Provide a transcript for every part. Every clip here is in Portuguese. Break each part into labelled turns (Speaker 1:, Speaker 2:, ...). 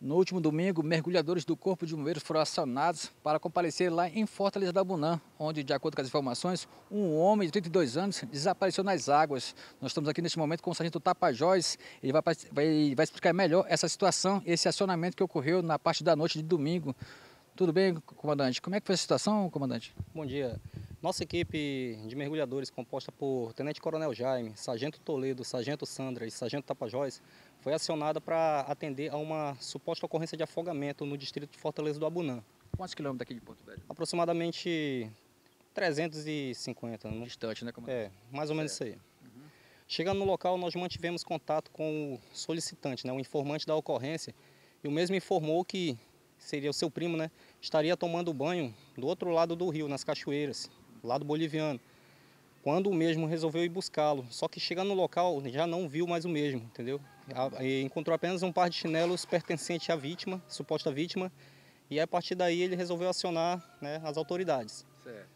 Speaker 1: No último domingo, mergulhadores do Corpo de Bombeiros foram acionados para comparecer lá em Fortaleza da Bunã, onde, de acordo com as informações, um homem de 32 anos desapareceu nas águas. Nós estamos aqui neste momento com o sargento Tapajós. Ele vai, vai, vai explicar melhor essa situação, esse acionamento que ocorreu na parte da noite de domingo. Tudo bem, comandante? Como é que foi a situação, comandante?
Speaker 2: Bom dia. Nossa equipe de mergulhadores, composta por Tenente Coronel Jaime, Sargento Toledo, Sargento Sandra e Sargento Tapajós, foi acionada para atender a uma suposta ocorrência de afogamento no distrito de Fortaleza do Abunã.
Speaker 1: Quantos quilômetros daqui de Porto Velho?
Speaker 2: Aproximadamente 350. Né?
Speaker 1: Distante, né, comandante?
Speaker 2: É, mais ou menos certo. isso aí. Uhum. Chegando no local, nós mantivemos contato com o solicitante, né, o informante da ocorrência, e o mesmo informou que seria o seu primo, né, estaria tomando banho do outro lado do rio, nas cachoeiras, lado boliviano. Quando o mesmo resolveu ir buscá-lo, só que chegando no local já não viu mais o mesmo, entendeu? E encontrou apenas um par de chinelos pertencente à vítima, suposta vítima, e a partir daí ele resolveu acionar né, as autoridades.
Speaker 1: Certo.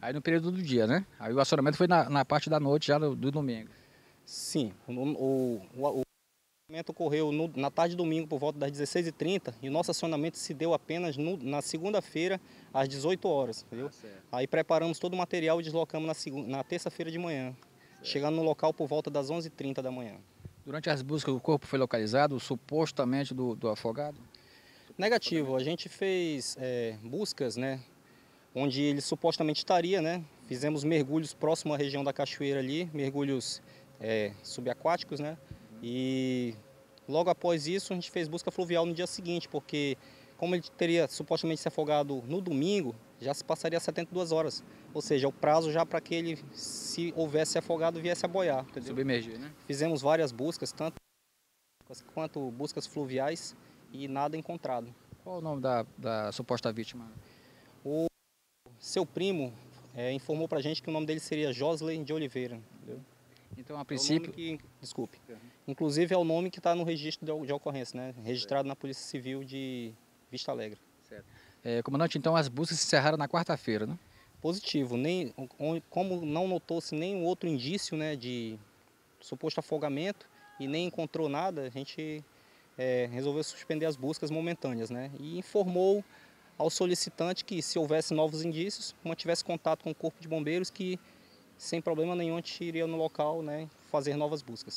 Speaker 1: Aí no período do dia, né? Aí o acionamento foi na, na parte da noite já do, do domingo.
Speaker 2: Sim, o, o, o, acionamento ocorreu no, na tarde de domingo por volta das 16h30 e o nosso acionamento se deu apenas no, na segunda-feira às 18 horas. Viu? Ah, Aí preparamos todo o material e deslocamos na, na terça-feira de manhã, certo. chegando no local por volta das 11h30 da manhã.
Speaker 1: Durante as buscas, o corpo foi localizado supostamente do, do afogado?
Speaker 2: Negativo, a gente fez é, buscas, né, onde ele supostamente estaria, né, fizemos mergulhos próximo à região da cachoeira ali, mergulhos é, subaquáticos, né, e logo após isso a gente fez busca fluvial no dia seguinte, porque como ele teria supostamente se afogado no domingo, já se passaria 72 horas. Ou seja, o prazo já para que ele, se houvesse afogado, viesse a boiar. Entendeu?
Speaker 1: Submergir, né?
Speaker 2: Fizemos várias buscas, tanto quanto buscas fluviais e nada encontrado.
Speaker 1: Qual o nome da, da suposta vítima?
Speaker 2: O seu primo é, informou para a gente que o nome dele seria Josley de Oliveira. Entendeu?
Speaker 1: Então, a princípio...
Speaker 2: É que, desculpe. Uhum. Inclusive é o nome que está no registro de, ocorrência, né? Registrado na Polícia Civil de Vista Alegre.
Speaker 1: Certo. É, comandante, então as buscas se encerraram na quarta-feira, né?
Speaker 2: Positivo. Nem, como não notou-se nenhum outro indício né, de suposto afogamento e nem encontrou nada, a gente é, resolveu suspender as buscas momentâneas, né? E informou ao solicitante que se houvesse novos indícios, mantivesse contato com o corpo de bombeiros que sem problema nenhum a gente iria no local, né, fazer novas buscas.